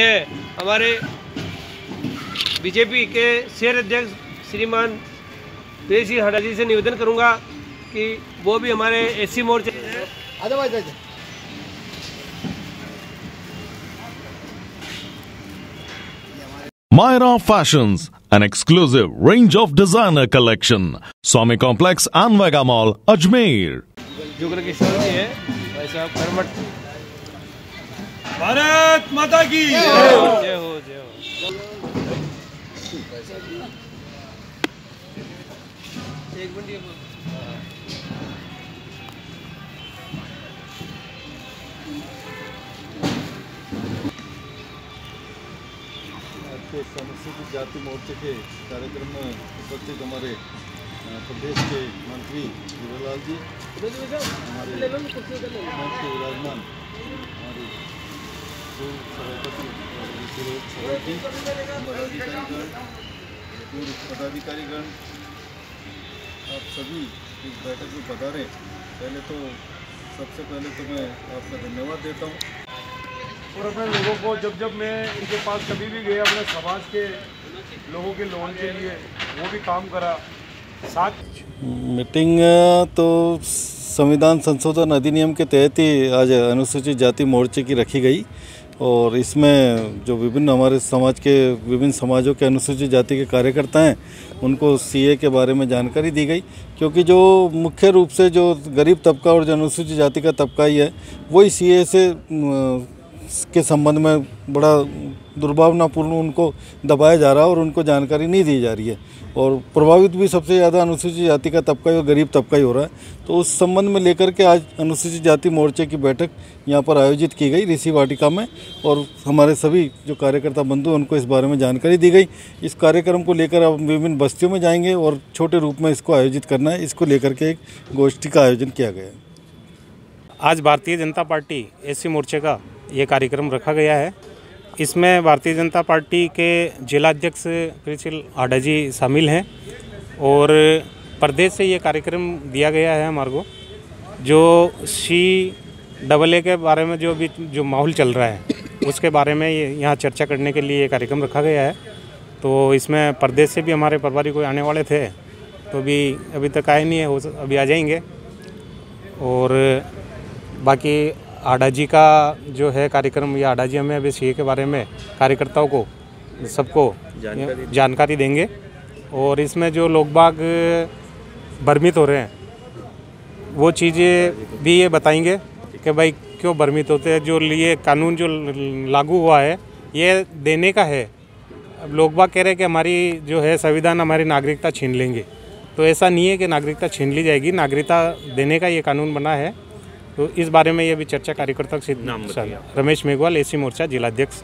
है हमारे बीजेपी के शहर अध्यक्ष श्रीमान तेज़ी हडा जी से निवेदन करूँगा कि वो भी हमारे एसी मोर्चे Myra Fashions, an exclusive range of designer collection. Swami Complex and Vega Mall, Ajmer. Jugal Kishore जी है भाई साहब कर्मठ भारत माता की। जय हो जय हो जय हो। एक मिनट के अनुसूचित जाति मोर्चे के कार्यक्रम में उपस्थित हमारे प्रदेश के मंत्री जीवरलाल जी हमारे विराजमान हमारे सभापति पदाधिकारीगण पदाधिकारीगण आप सभी इस बैठक में पधारे। पहले तो सबसे पहले तो मैं आपका धन्यवाद देता हूँ। और अपने लोगों को जब जब मैं इनके पास कभी भी गया अपने समाज के लोगों के लोन के लिए वो भी काम करा। साथ मीटिंग तो संविधान संशोधन अधिनियम के तहत ही आज अनुसूचित जाति मोर्चे की रखी गई। और इसमें जो विभिन्न हमारे समाज के, विभिन्न समाजों के अनुसूचित जाति के कार्यकर्ता हैं, उनको सीए के बारे में जानकारी दी गई, क्योंकि जो मुख्य रूप से जो गरीब तबका और जो अनुसूचित जाति का तबका ही है, वही सीए से के संबंध में बड़ा दुर्भावनापूर्ण उनको दबाया जा रहा है और उनको जानकारी नहीं दी जा रही है। और प्रभावित भी सबसे ज़्यादा अनुसूचित जाति का तबका और गरीब तबका ही हो रहा है। तो उस संबंध में लेकर के आज अनुसूचित जाति मोर्चे की बैठक यहाँ पर आयोजित की गई ऋषि वाटिका में और हमारे सभी जो कार्यकर्ता बंधु उनको इस बारे में जानकारी दी गई। इस कार्यक्रम को लेकर अब विभिन्न बस्तियों में जाएँगे और छोटे रूप में इसको आयोजित करना है। इसको लेकर के एक गोष्ठी का आयोजन किया गया है। आज भारतीय जनता पार्टी एसी मोर्चे का ये कार्यक्रम रखा गया है। इसमें भारतीय जनता पार्टी के जिलाध्यक्ष प्रिंसिल आडा जी शामिल हैं और प्रदेश से ये कार्यक्रम दिया गया है हमारे को, जो सी डबल ए के बारे में जो भी जो माहौल चल रहा है, उसके बारे में यहाँ चर्चा करने के लिए ये कार्यक्रम रखा गया है। तो इसमें प्रदेश से भी हमारे प्रभारी कोई आने वाले थे तो अभी अभी तक आए नहीं हो अभी आ जाएँगे। और बाकी आडा जी का जो है कार्यक्रम या आडा जी हमें अभी सी के बारे में कार्यकर्ताओं को सबको जानकारी जानकारी देंगे। और इसमें जो लोग बाग भ्रमित हो रहे हैं वो चीज़ें भी ये बताएँगे कि भाई क्यों भ्रमित होते हैं जो ये कानून जो लागू हुआ है ये देने का है। अब लोग बाग कह रहे हैं कि हमारी जो है संविधान हमारी नागरिकता छीन लेंगे। तो ऐसा नहीं है कि नागरिकता छीन ली जाएगी नागरिकता देने का ये कानून बना है। तो इस बारे में ये भी चर्चा कार्यकर्ता रमेश मेघवाल एसी मोर्चा जिलाध्यक्ष।